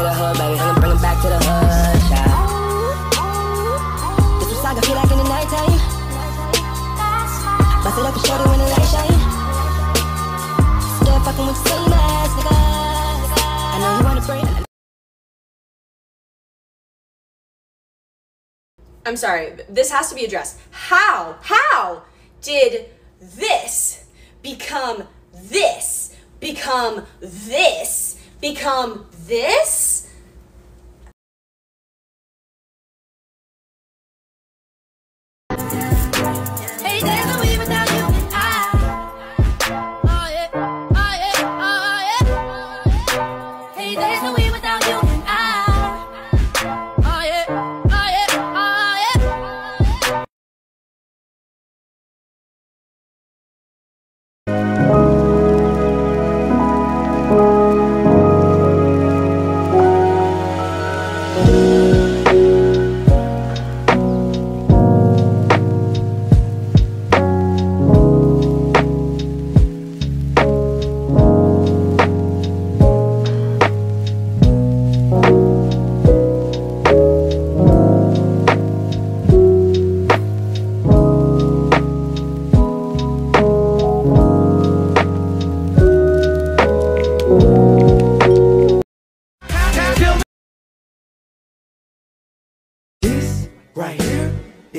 to the hood, baby. I'ma bring it back to the hood. This feel like in the. Bust it up and when the light shine. Still fucking with your silly ass, nigga. I know you wanna break. I'm sorry, this has to be addressed. How, how did this become this, become this, become this?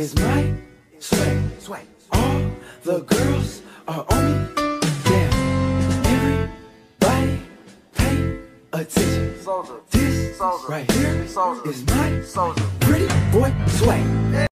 Is my swag. Swag. All the girls are on me. Damn. Everybody pay attention. This right here is my Soldier. pretty boy swag.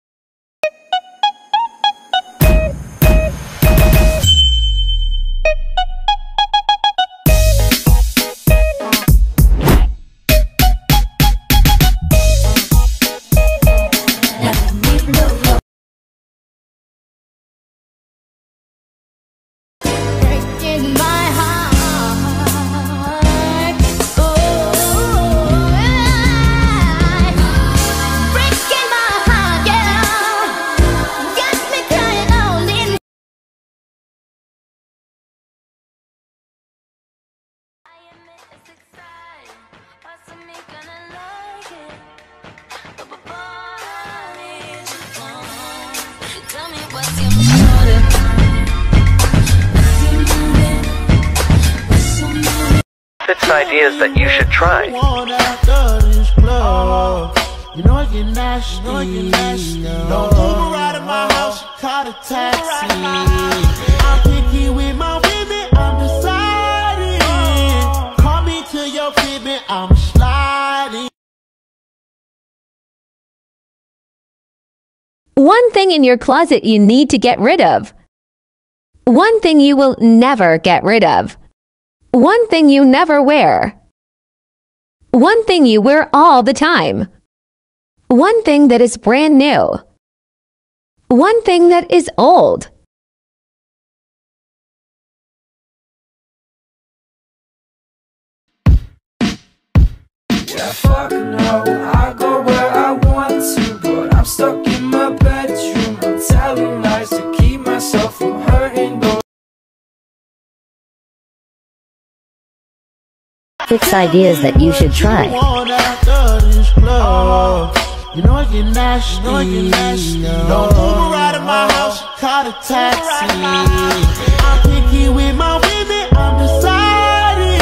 Fits ideas that you should try. One after this club. You know I get nasty. You know I get nasty. No Uber right at my house. Caught a taxi. I'm picky with my women. I'm deciding. Call me to your crib and I'm sliding. One thing in your closet you need to get rid of. One thing you will never get rid of. One thing you never wear. One thing you wear all the time. One thing that is brand new. One thing that is old. Yeah, fuck no, I go Six ideas that you should try. One after this club. You know I get nasty. You know I get nasty. No Uber right at my house. Caught a taxi. I'm picky with my women. I'm deciding.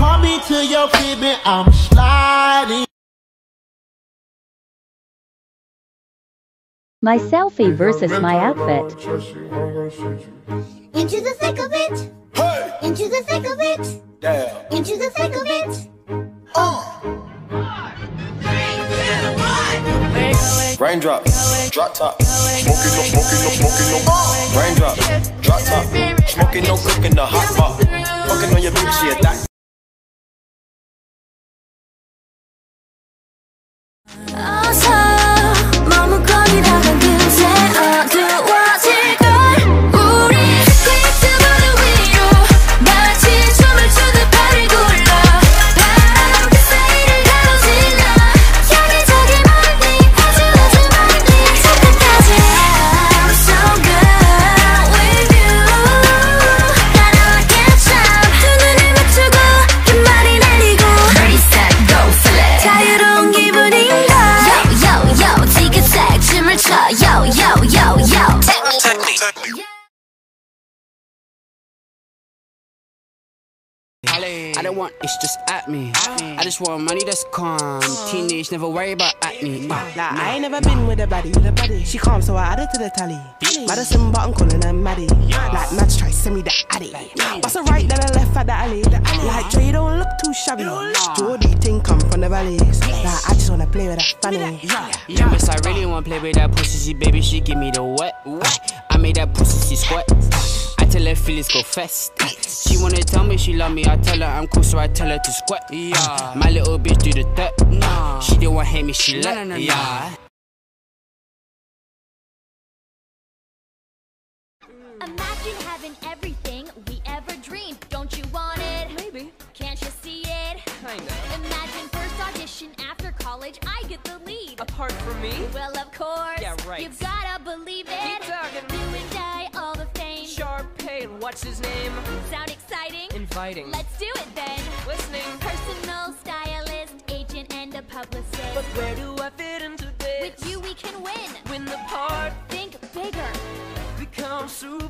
Call me to your crib and I'm sliding. My selfie versus my outfit. Into the thick of it. Into the thick of it. Into the thick of it. Uh. Raindrop, drop top, smoking no, smoking no, smoking no. Uh. Raindrop, drop top, smoking no, cooking the hot pot. Fucking on your bitch, yeah, that. I don't want it's just at me. I just want money that's calm. Teenage, never worry about acne. Like I ain't never been with a baddie. With a baddie. She calm, so I added to the tally. Madison, but I'm calling her Maddie. Like Mads try send me the addy. Bust a right, then a left at the alley. Like Dre don't look too shabby. Geordie thing come from the valleys. Like I just wanna play with that funny. Yeah, miss, I really wanna play with that pussy. She, baby, she give me the wet. I made that pussy, she squat. I tell her feelings go fast. She wanna tell me she love me. I tell her I'm cool, so I tell her to squat. Yeah, my little bitch do the dirt. Nah, she didn't want hate me, she let. Yeah. Imagine having everything we ever dreamed. Don't you want it? Maybe. Can't you see it? Kinda. Imagine first audition after college, I get the lead. Apart from me? Well, of course. Yeah, right. You've gotta believe it. What's his name? Sound exciting? Inviting. Let's do it then. Listening. Personal stylist, agent, and a publicist. But where do I fit into this? With you, we can win. Win the part. Think bigger. Become better.